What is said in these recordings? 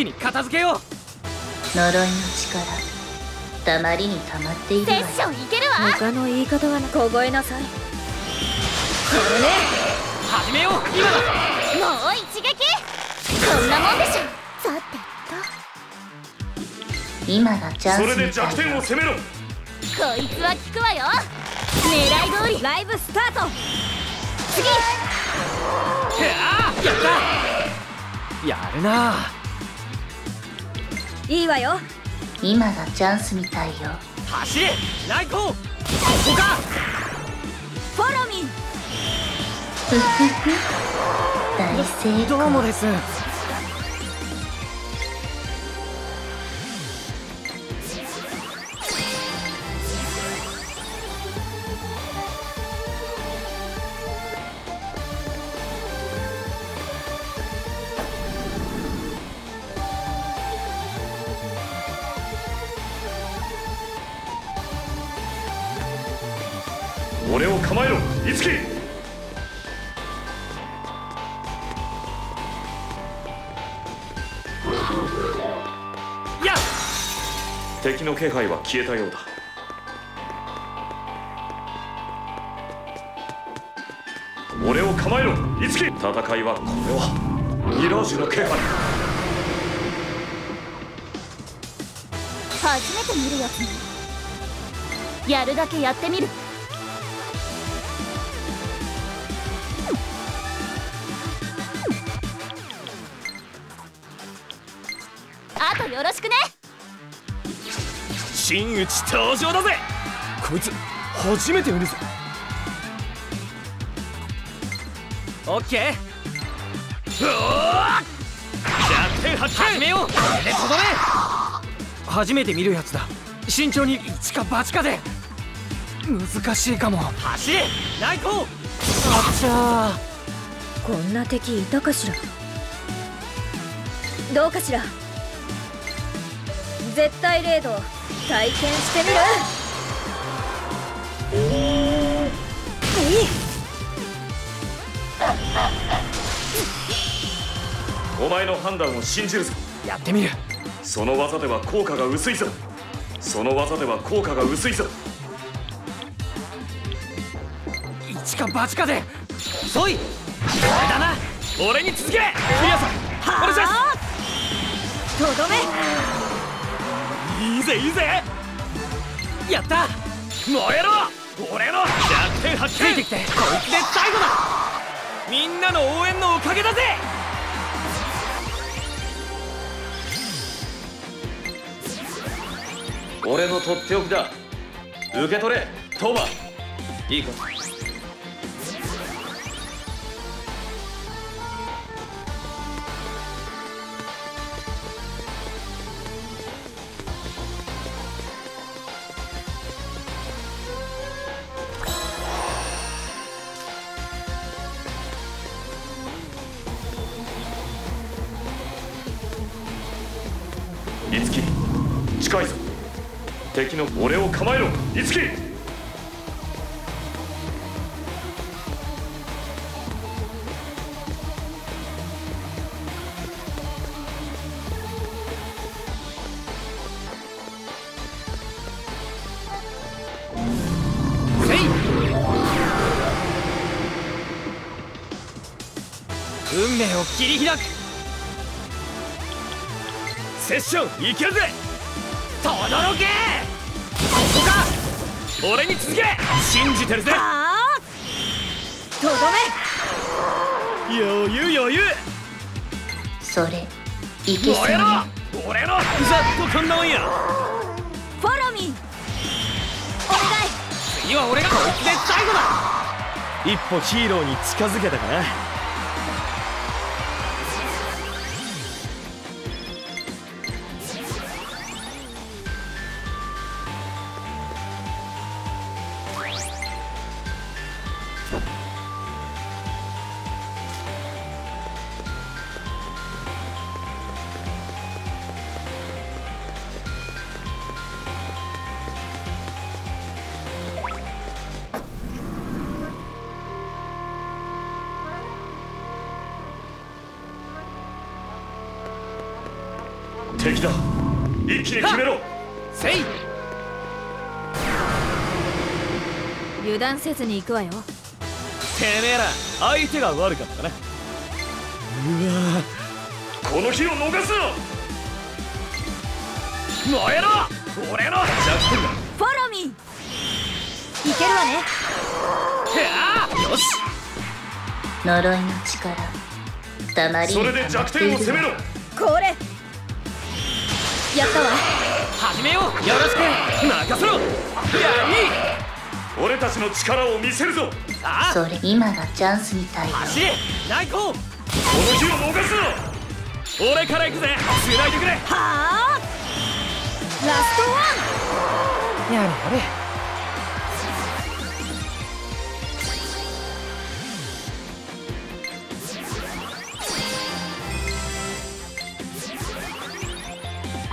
気に片付けよう。呪いの力たまりにたまっているセッションいけるわ。他の言い方はな凍えなさい。これね。始めよう今だ。もう一撃。こんなもんでしょ。さて今がチャンスそれで弱点を攻めろ。とこいつは効くわよ。狙い通り。ライブスタート。次。やった。やるないいわよ。今がチャンスみたいよ。走れライコーここかフォロミーふふふ。大成どう功もです俺を構えろいつきやっ！敵の気配は消えたようだ。俺を構えろいつき戦いはこれは。ミラージュの気配。初めて見るやつね。やるだけやってみるよろしくね。真打ち登場だぜ。こいつ初めて見るぞ。オッケー。うおー。弱点発見始めよう。これでとどめ初めて見るやつだ。慎重に一か八かで。難しいかも。走れ。内向。あっちゃこんな敵いたかしら。どうかしら絶対レード体験してみるお前の判断を信じるぞ。ーやってみる。その技では効果が薄いぞ。その技では効果が薄いぞ。一か八かで。遅いこれだな。俺に続け。クリアさんお願いしますとどめいいぜいいぜ。やった。燃えろ。俺の。弱点発見。ついてきて。こいつで最後だ。みんなの応援のおかげだぜ。俺のとっておきだ。受け取れトーマいいか敵の俺を構えろいつきせい！運命を切り開く。セッションいけるぜ！とどろけ俺に続け信じてるぜ！とど余裕余裕！それいけそうね。燃えろ俺の！ざっとこんなもんや！めフォロミー。お願い。次は俺が！こいつで最後だ一歩ヒーローに近づけたかな敵だ。一気に決めろ。せい。油断せずに行くわよ。てめえら相手が悪かったなうわこの日を逃すな燃えろ。俺の。弱点だ。フォローミー。いけるわね。よし。呪いの力。たまりにそれで弱点を攻めろ。これやったわ。始めよう。よろしく。任せろ。やい俺たちの力を見せるぞ。あ。それ今がチャンスみたいよ。走れ。内向この日を逃すな俺から行くぜ。繋いでくれ。はあ？ラストワン。やれやれ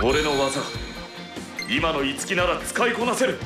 俺の技今の五木なら使いこなせる。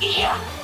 は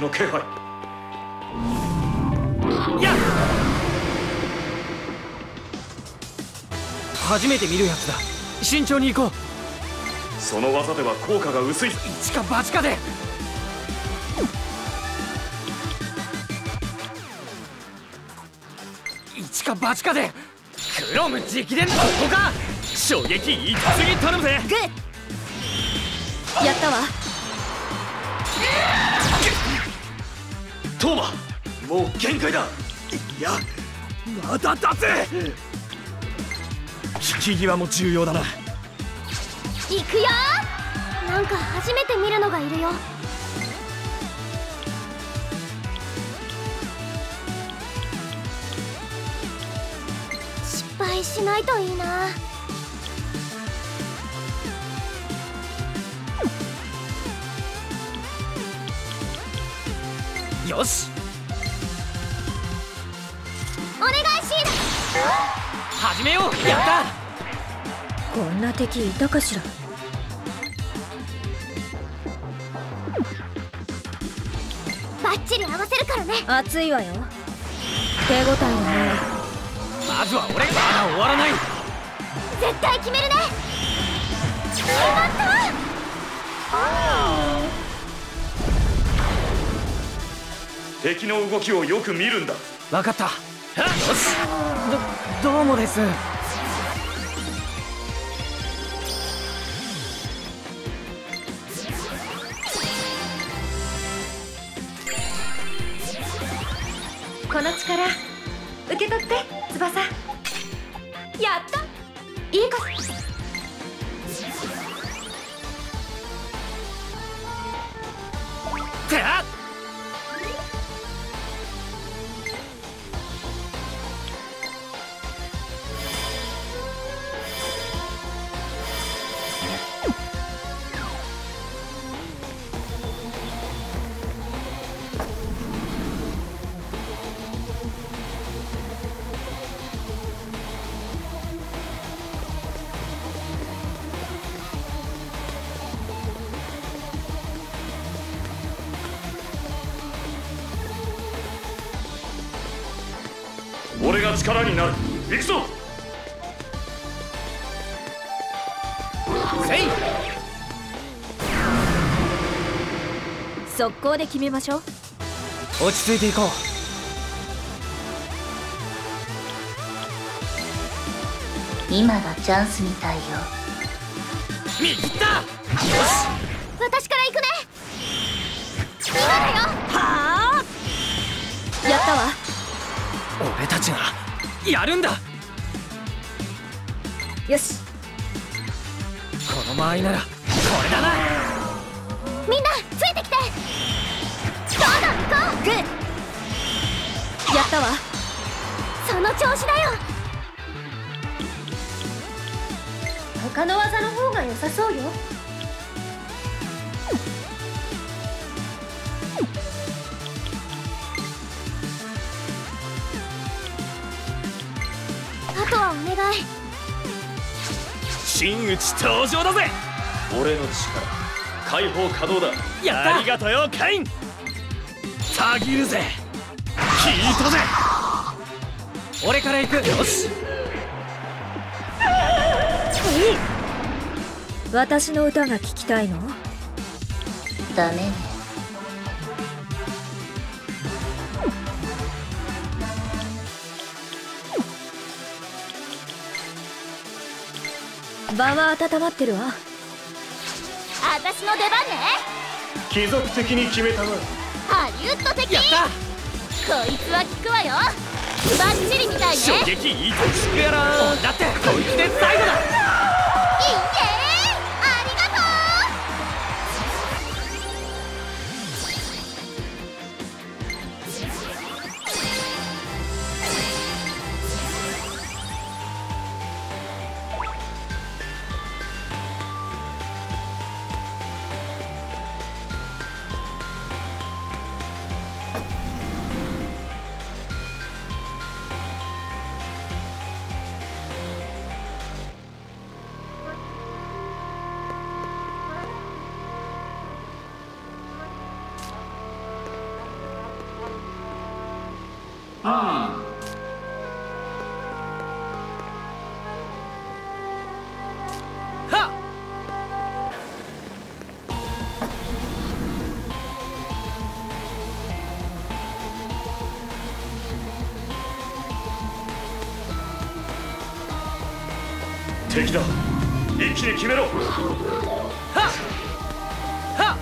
の気配。やっ。初めて見るやつだ。慎重に行こう。その技では効果が薄い。一か八かで。一か八かで。クロム直伝ここか衝撃一次頼むぜ。グッ。やったわトーマもう限界だ。いやまだだぜ引き際も重要だな。行くよ。なんか初めて見るのがいるよ。失敗しないといいなよし。お願いシー始めよう。やった。こんな敵いたかしら。ラバッチリ合わせるからね。熱いわよ。手応えがねまずは俺まだ終わらない。絶対決めるね。決まった敵の動きをよく見るんだ。分かった。よし。どどうもです。この力受け取って翼。やった。いい子力になる。行くぞ。せい速攻で決めましょう。落ち着いていこ今がチャンスみたいよ。う見切った私から行くね。今だよ。はあ。やったわ。俺たちがやるんだ。よし。この間合いならこれだな。みんなついてきて。どうぞ行こう。グーやったわ。その調子だよ。他の技の方が良さそうよ真打ち登場だぜ。俺の力解放可能だ。やった。ありがとよカイン。たぎるぜ聞いたぜ。俺から行く。よし。私の歌が聞きたいの？ダメね場は温まってるわ。私の出番ね。貴族的に決めたなハリウッド的？やった。こいつは効くわよ。バッチリみたいね。衝撃いいと聞くやらだって敵だ。一気に決めろ。はっ。は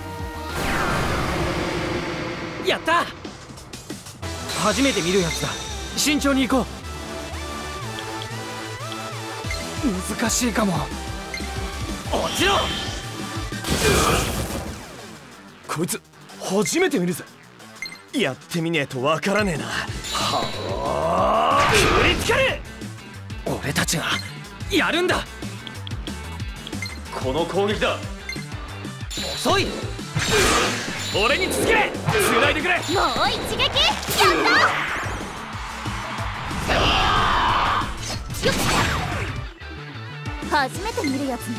っ。やった。初めて見るやつだ。慎重に行こう。難しいかも。落ちろ。こいつ初めて見るぜ。やってみねえとわからねえな。はあ。振りつける俺たちがやるんだ。この攻撃だ。遅い。俺に続けれ。繋いでくれ。うもう一撃。やったよっ初めて見るやつね。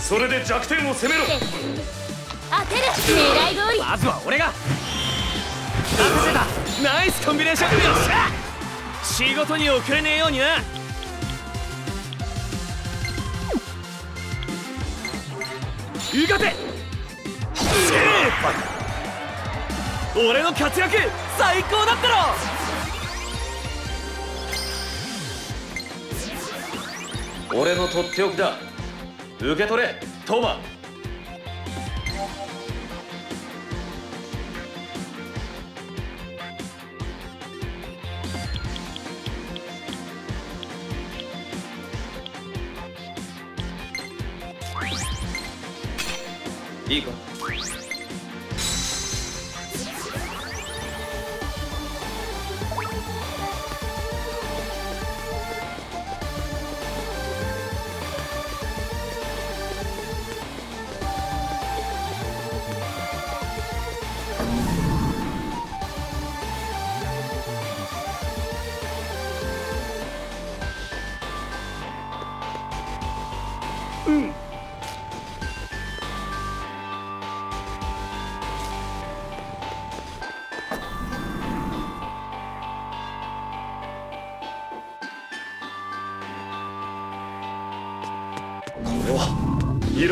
それで弱点を攻めろ。当てる。狙い通り。まずは俺が。任せたナイスコンビネーション。よっしゃ。仕事に遅れねえようにな。うがて俺の活躍最高だったろ。俺のとっておきだ。受け取れトーマ。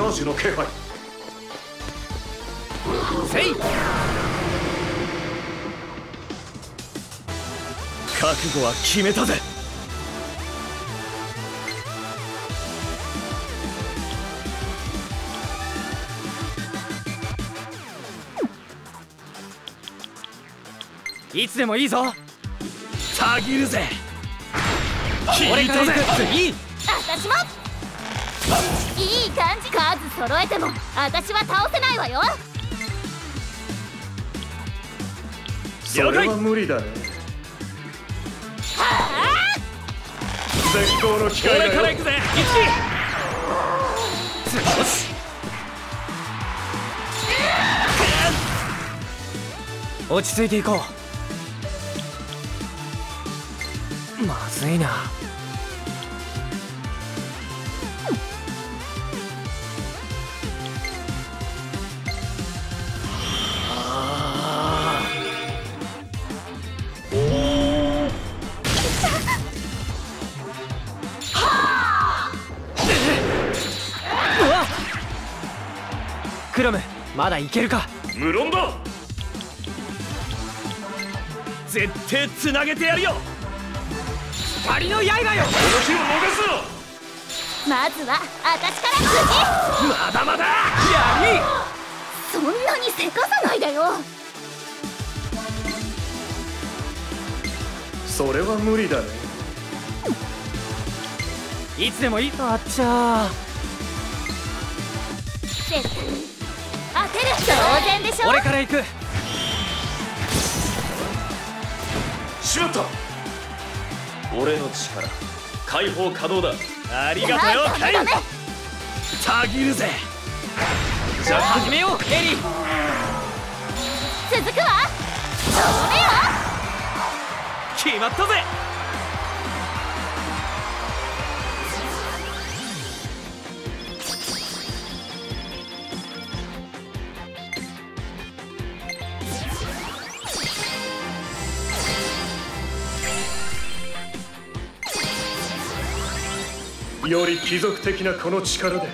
はミラージュの気配せい覚悟は決めたぜ。いつでもいいぞ。たぎるぜ。俺から行く。次私もいい感じ。数揃えても私は倒せないわよ。それは無理だね。絶好の機会だよ。俺から行くぜ。一。よし落ち着いていこう。まずいなまだいけるか？無論だ。絶対つなげてやるよ。光の刃よ！この日を逃すな。まずは私からまだまだ。闇！そんなにせかさないでよ。それは無理だね。いつでもいいあっちゃ。絶対当てる。当然でしょ俺から行くしまった俺の力解放可能だありがとうよカイダメダメたぎる。ぜじゃあ始めようエリー続くわとどめよ決まったぜより貴族的なこの力で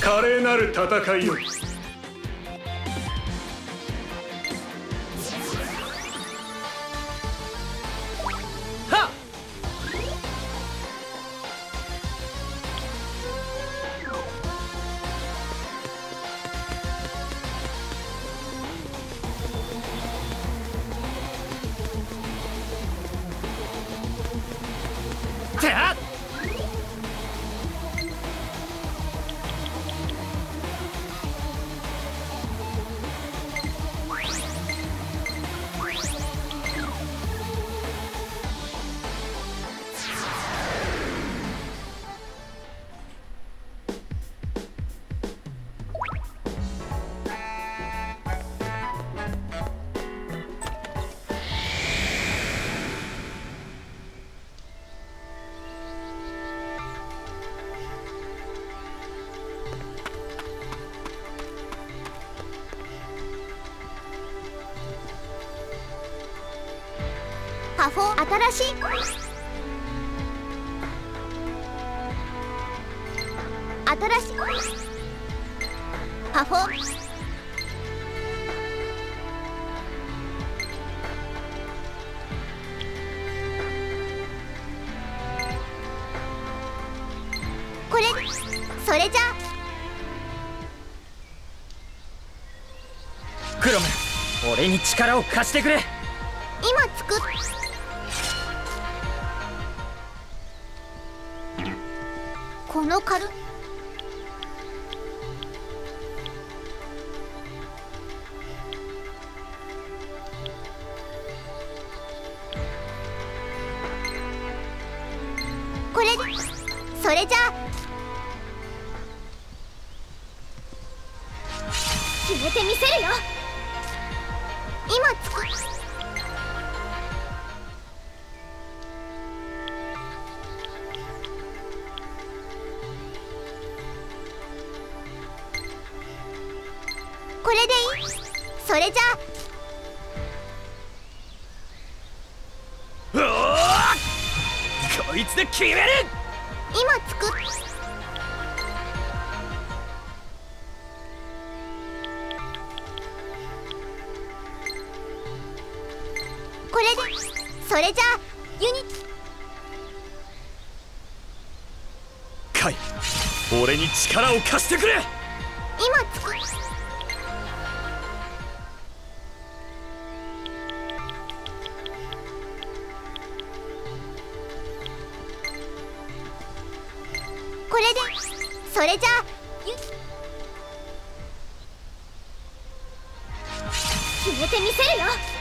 華麗なる戦いを。パフォー新しい。新しい。パフォーこれそれじゃ。クロム俺に力を貸してくれ。今作っの軽。これでそれじゃあ。決めてみせるよ。今作っれじゃ。こいつで決める！今作っ。これで。それじゃ。ユニ。カイ俺に力を貸してくれ！今作っ。それじゃ。あ決めてみせるよ。